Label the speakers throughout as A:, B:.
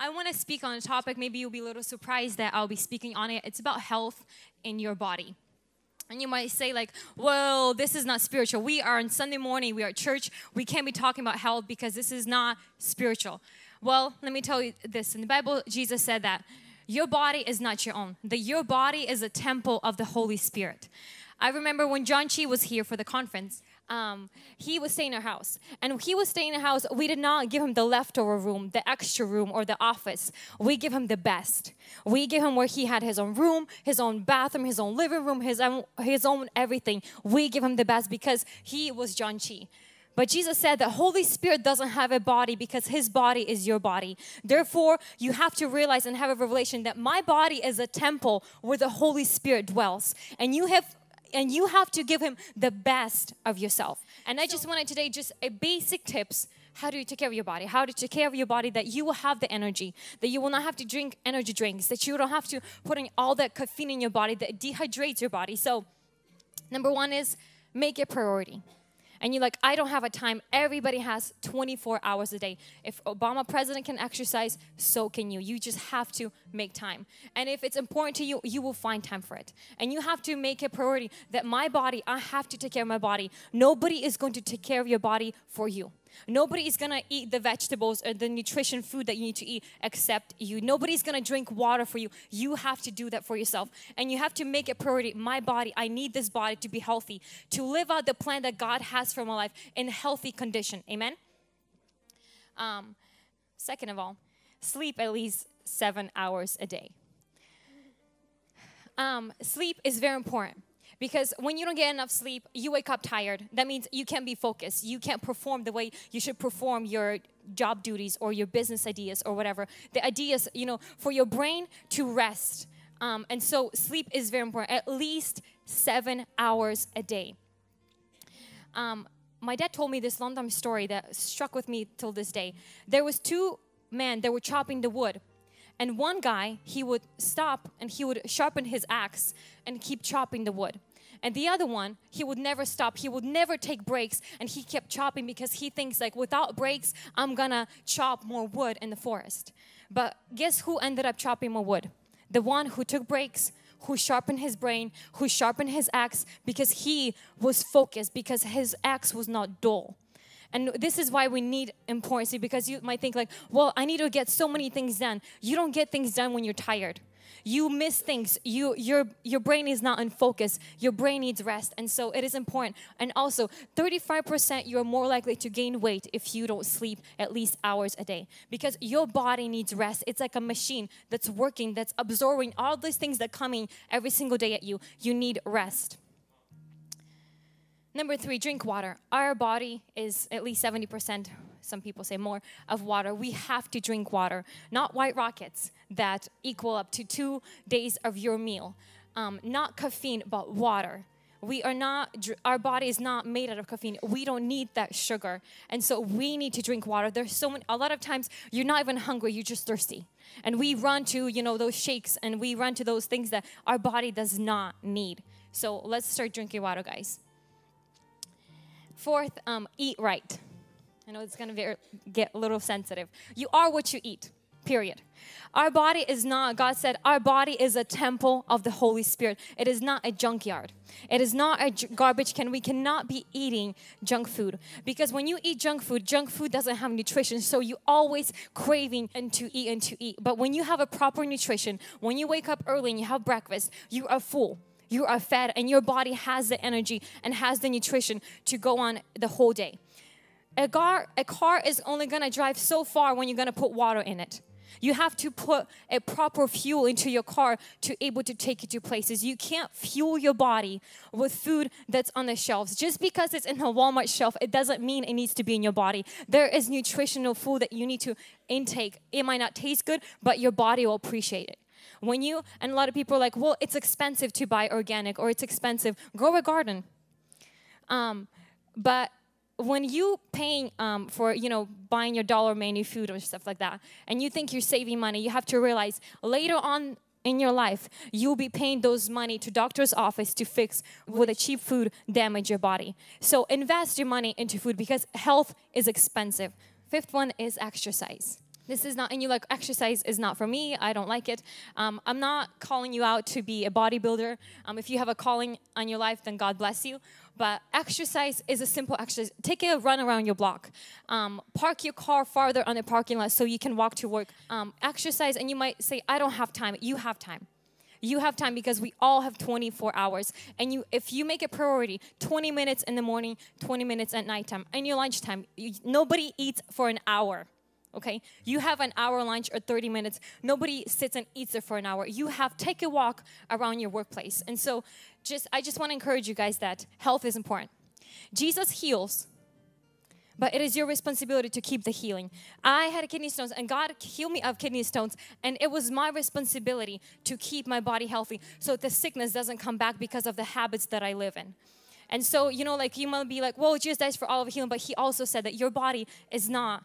A: I want to speak on a topic. Maybe you'll be a little surprised that I'll be speaking on it. It's about health in your body. And you might say, like, well, this is not spiritual. We are on Sunday morning, we are at church. We can't be talking about health because this is not spiritual. Well, let me tell you this. In the Bible, Jesus said that your body is not your own, that your body is a temple of the Holy Spirit. I remember when John Chi was here for the conference, um, he was staying in our house. And he was staying in our house, we did not give him the leftover room, the extra room, or the office. We give him the best. We give him where he had his own room, his own bathroom, his own living room, his own, his own everything. We give him the best because he was John Chi. But Jesus said that Holy Spirit doesn't have a body because his body is your body. Therefore, you have to realize and have a revelation that my body is a temple where the Holy Spirit dwells. And you have and you have to give him the best of yourself. And I just wanted today just a basic tips how do you take care of your body? How to take care of your body that you will have the energy, that you will not have to drink energy drinks, that you don't have to put in all that caffeine in your body that dehydrates your body. So, number one is make it priority and you're like, I don't have a time. Everybody has 24 hours a day. If Obama president can exercise, so can you. You just have to make time. And if it's important to you, you will find time for it. And you have to make a priority that my body, I have to take care of my body. Nobody is going to take care of your body for you. Nobody is gonna eat the vegetables or the nutrition food that you need to eat except you. Nobody's gonna drink water for you. You have to do that for yourself. And you have to make it priority. My body, I need this body to be healthy, to live out the plan that God has for my life in healthy condition. Amen? Um, second of all, sleep at least seven hours a day. Um, sleep is very important. Because when you don't get enough sleep, you wake up tired. That means you can't be focused. You can't perform the way you should perform your job duties or your business ideas or whatever. The ideas, you know, for your brain to rest. Um, and so sleep is very important, at least seven hours a day. Um, my dad told me this long time story that struck with me till this day. There was two men that were chopping the wood and one guy, he would stop and he would sharpen his axe and keep chopping the wood. And the other one, he would never stop. He would never take breaks and he kept chopping because he thinks like without breaks, I'm gonna chop more wood in the forest. But guess who ended up chopping more wood? The one who took breaks, who sharpened his brain, who sharpened his axe because he was focused, because his axe was not dull. And this is why we need importance because you might think like, well, I need to get so many things done. You don't get things done when you're tired. You miss things. You your your brain is not in focus. Your brain needs rest. And so it is important. And also, 35% you're more likely to gain weight if you don't sleep at least hours a day because your body needs rest. It's like a machine that's working, that's absorbing all these things that coming every single day at you. You need rest. Number three, drink water. Our body is at least 70%, some people say more, of water. We have to drink water, not white rockets that equal up to two days of your meal. Um, not caffeine, but water. We are not, our body is not made out of caffeine. We don't need that sugar. And so we need to drink water. There's so many, a lot of times you're not even hungry, you're just thirsty. And we run to, you know, those shakes and we run to those things that our body does not need. So let's start drinking water, guys. Fourth, um, eat right. I know it's going to get a little sensitive. You are what you eat, period. Our body is not, God said, our body is a temple of the Holy Spirit. It is not a junkyard. It is not a garbage can. We cannot be eating junk food because when you eat junk food, junk food doesn't have nutrition. So you always craving and to eat and to eat. But when you have a proper nutrition, when you wake up early and you have breakfast, you are full you are fed and your body has the energy and has the nutrition to go on the whole day. A car, a car is only gonna drive so far when you're gonna put water in it. You have to put a proper fuel into your car to able to take you to places. You can't fuel your body with food that's on the shelves. Just because it's in a Walmart shelf, it doesn't mean it needs to be in your body. There is nutritional food that you need to intake. It might not taste good, but your body will appreciate it. When you, and a lot of people are like, well, it's expensive to buy organic or it's expensive, grow a garden. Um, but when you paying um, for you know buying your dollar menu food or stuff like that and you think you're saving money you have to realize later on in your life you'll be paying those money to doctor's office to fix with a cheap food damage your body. So invest your money into food because health is expensive. Fifth one is exercise this is not and you like exercise is not for me. I don't like it. Um, i'm not calling you out to be a bodybuilder. Um, if you have a calling on your life then god bless you. But exercise is a simple exercise. Take a run around your block. Um, park your car farther on the parking lot so you can walk to work. Um, exercise and you might say i don't have time. You have time. You have time because we all have 24 hours. And you if you make a priority 20 minutes in the morning 20 minutes at nighttime. And your lunchtime you, nobody eats for an hour okay? You have an hour lunch or 30 minutes. Nobody sits and eats there for an hour. You have take a walk around your workplace. And so just i just want to encourage you guys that health is important. Jesus heals but it is your responsibility to keep the healing. I had kidney stones, and God healed me of kidney stones, and it was my responsibility to keep my body healthy so the sickness doesn't come back because of the habits that I live in. And so, you know, like you might be like, well, Jesus dies for all of healing, but He also said that your body is not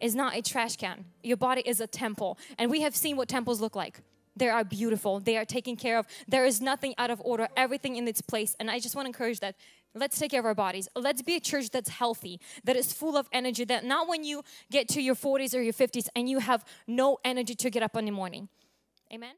A: is not a trash can. Your body is a temple. And we have seen what temples look like. They are beautiful. They are taken care of. There is nothing out of order, everything in its place. And I just want to encourage that let's take care of our bodies. Let's be a church that's healthy, that is full of energy, that not when you get to your 40s or your 50s and you have no energy to get up in the morning. Amen.